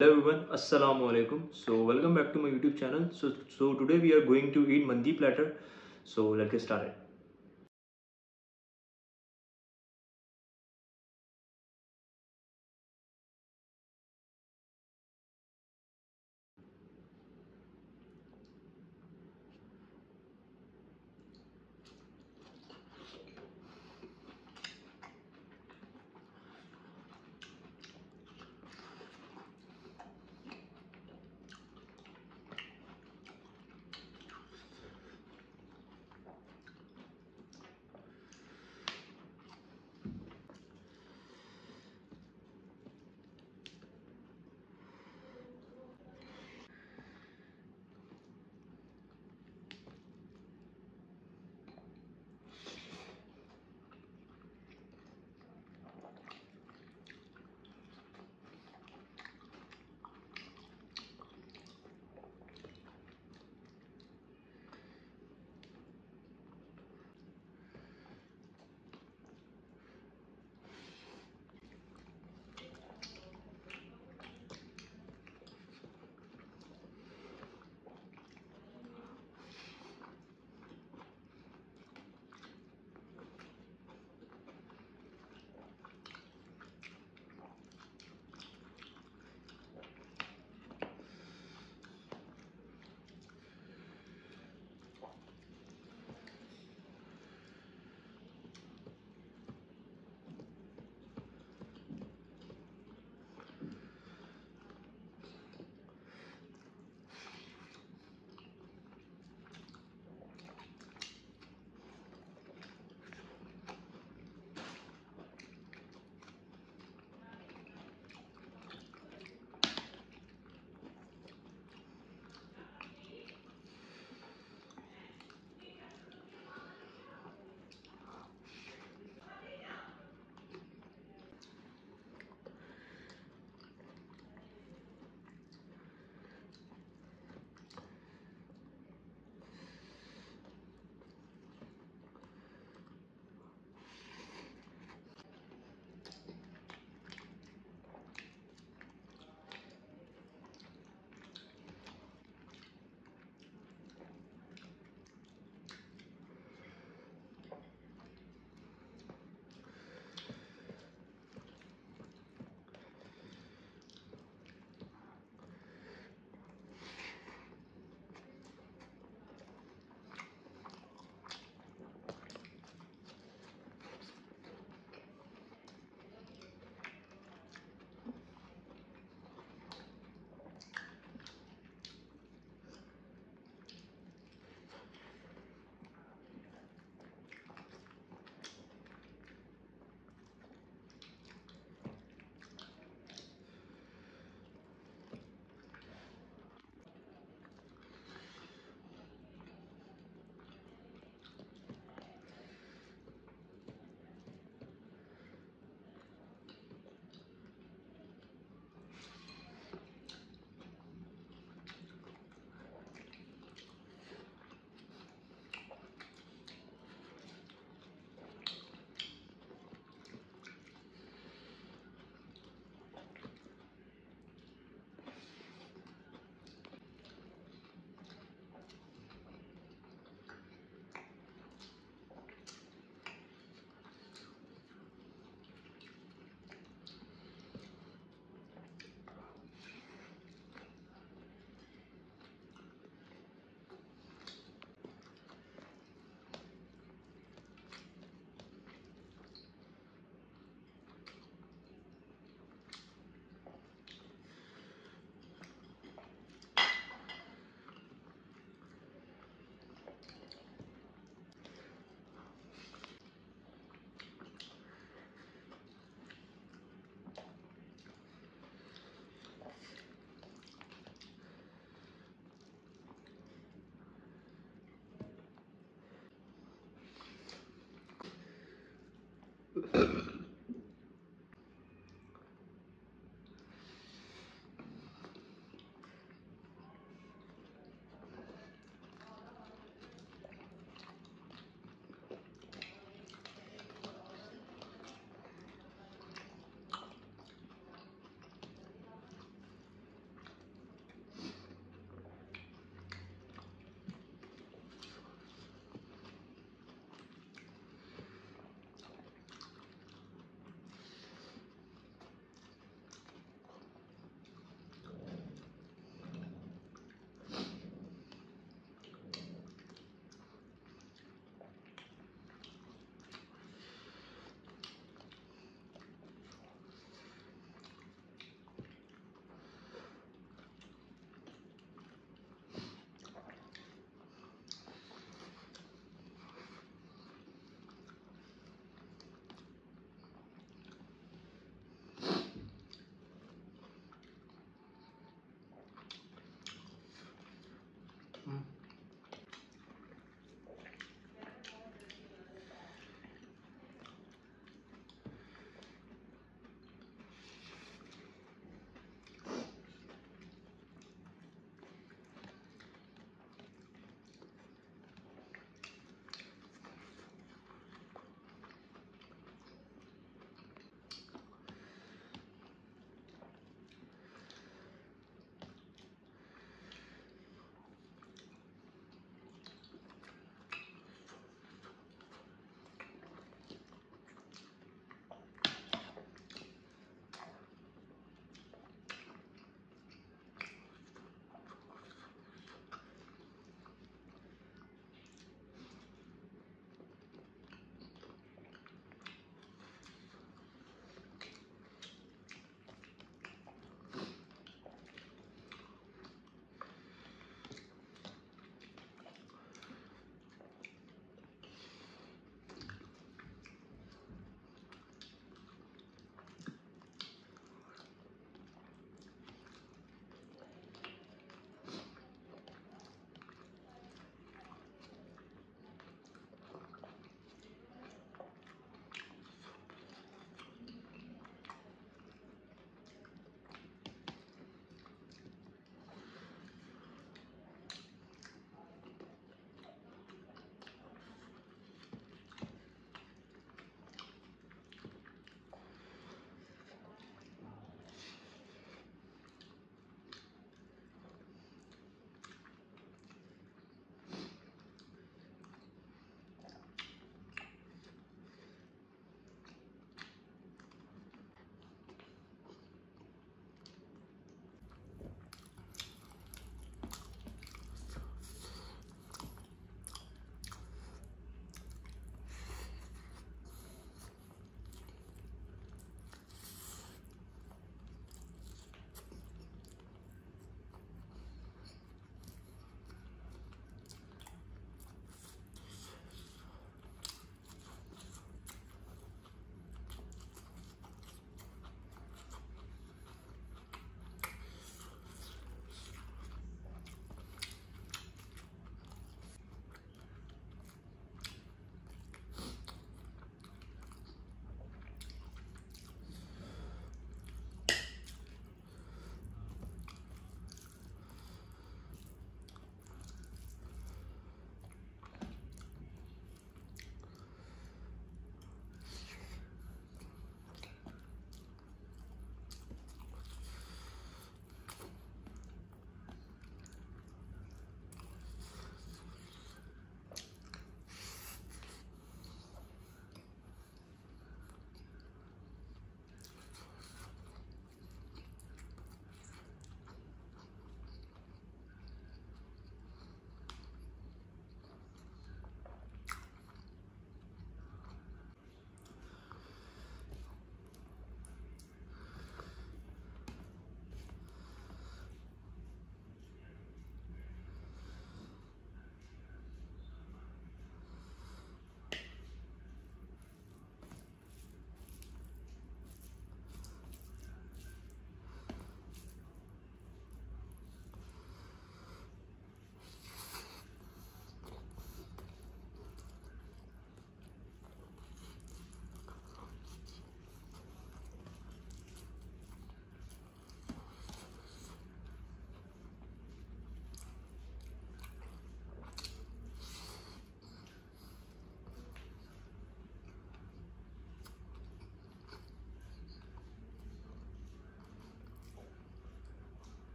Hello everyone, Assalamu alaikum. So welcome back to my YouTube channel. So so today we are going to eat mandi platter. So let's get started.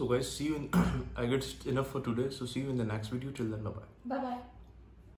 So guys, see you in. I guess enough for today. So see you in the next video. Till then, bye bye. Bye bye.